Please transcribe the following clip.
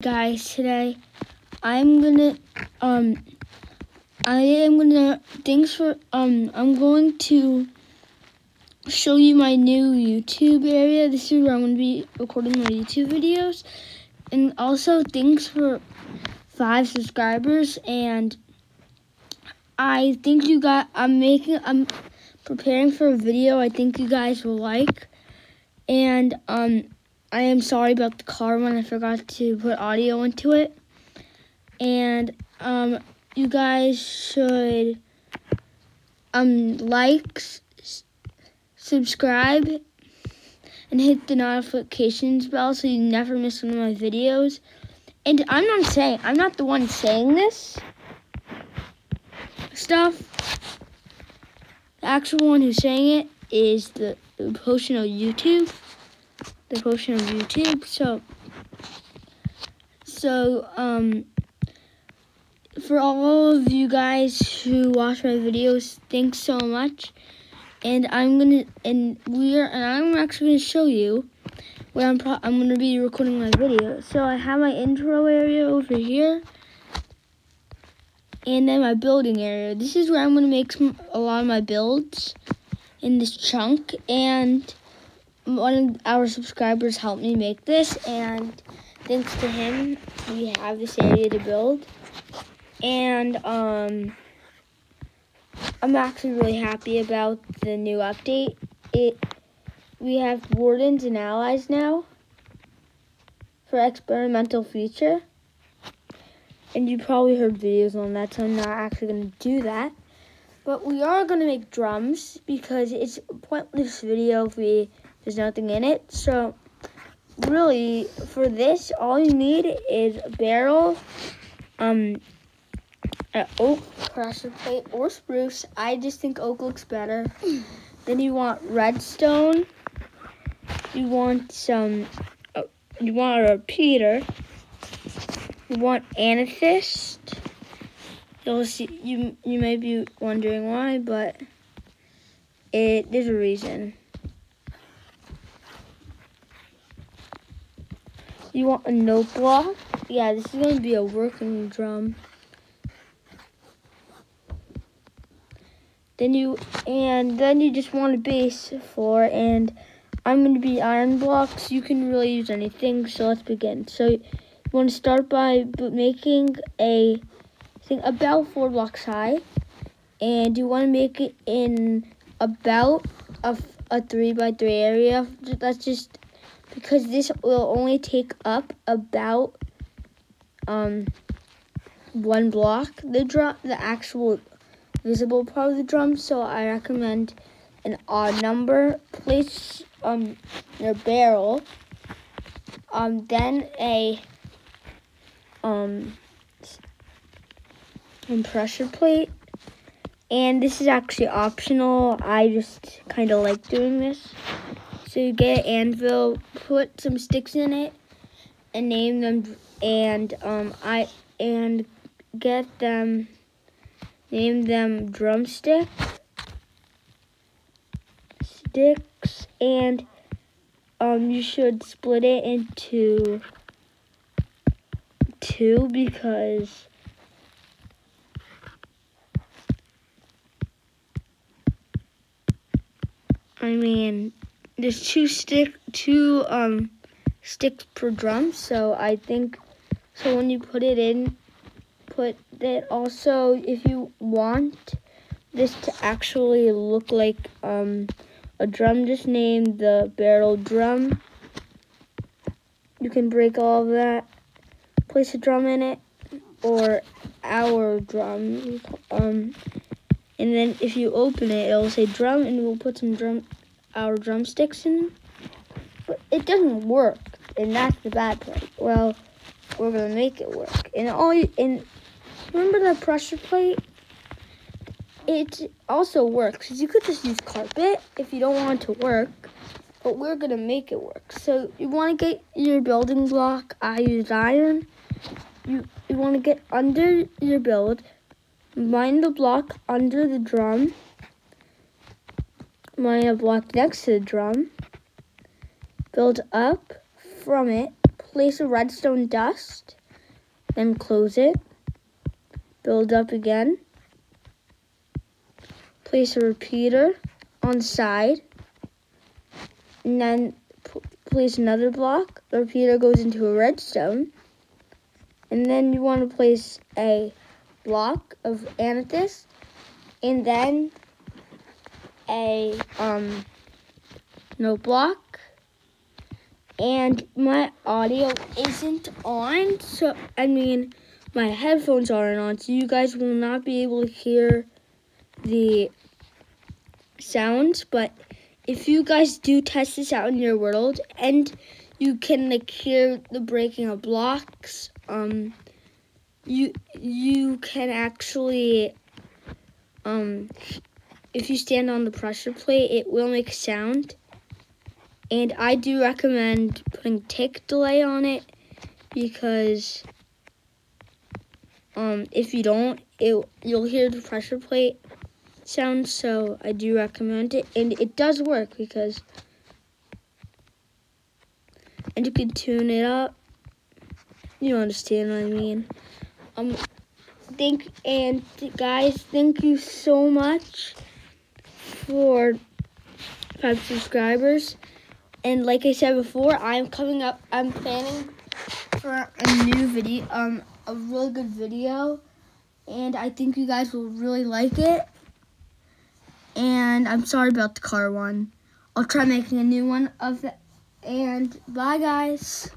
guys today i'm gonna um i am gonna thanks for um i'm going to show you my new youtube area. This is where i'm gonna be recording my youtube videos. And also thanks for five subscribers. And i think you got i'm making i'm preparing for a video i think you guys will like. And um I am sorry about the car one. I forgot to put audio into it. And um, you guys should um, like, subscribe, and hit the notifications bell so you never miss one of my videos. And I'm not saying, I'm not the one saying this stuff. The actual one who's saying it is the, the potion of YouTube the potion of YouTube. So, so um, for all of you guys who watch my videos, thanks so much. And I'm gonna and we are and I'm actually gonna show you where I'm pro- I'm gonna be recording my video. So I have my intro area over here. And then my building area. This is where I'm gonna make some, a lot of my builds in this chunk and one of our subscribers helped me make this, and thanks to him, we have this area to build. And um, I'm actually really happy about the new update. It we have wardens and allies now for experimental feature. And you probably heard videos on that, so I'm not actually going to do that. But we are going to make drums because it's pointless video if we there's nothing in it. So really for this all you need is a barrel, um an oak pressure plate or spruce. I just think oak looks better. then you want redstone. You want some uh, you want a repeater. You want amethyst. You'll see you you may be wondering why, but it there's a reason. You want a note block? Yeah, this is going to be a working drum. Then you and then you just want a base for and I'm going to be iron blocks. You can really use anything. So let's begin. So you want to start by making a thing about four blocks high, and you want to make it in about a, a three by three area. That's just because this will only take up about um one block the drum the actual visible part of the drum. So i recommend an odd number place um your barrel um then a um pressure plate. And this is actually optional. I just kind of like doing this so you get an anvil, put some sticks in it, and name them. And um, I and get them, name them drumstick sticks, and um, you should split it into two because. I mean, there's two stick two um sticks per drum so i think so when you put it in put that also if you want this to actually look like um a drum just name the barrel drum. You can break all of that place a drum in it or our drum um and then if you open it it'll say drum and we'll put some drum our drumsticks in, but it doesn't work, and that's the bad part. Well, we're gonna make it work, and all and remember the pressure plate? It also works. You could just use carpet if you don't want it to work, but we're gonna make it work. So you want to get your building block. I use iron. You you want to get under your build, mine the block under the drum mine block next to the drum, build up from it, place a redstone dust, then close it, build up again, place a repeater on side, and then place another block. The repeater goes into a redstone, and then you want to place a block of amethyst, and then a um note block. And my audio isn't on, so I mean my headphones aren't on, so you guys will not be able to hear the sounds. But if you guys do test this out in your world and you can like hear the breaking of blocks, um, you you can actually um if you stand on the pressure plate, it will make sound. And I do recommend putting tick delay on it because um, if you don't, it you'll hear the pressure plate sound. So I do recommend it, and it does work because, and you can tune it up. You understand what I mean? Um, thank and guys, thank you so much for five subscribers. And like I said before, I'm coming up. I'm planning for a new video, um, a really good video, and I think you guys will really like it. And I'm sorry about the car one. I'll try making a new one of it. And bye, guys.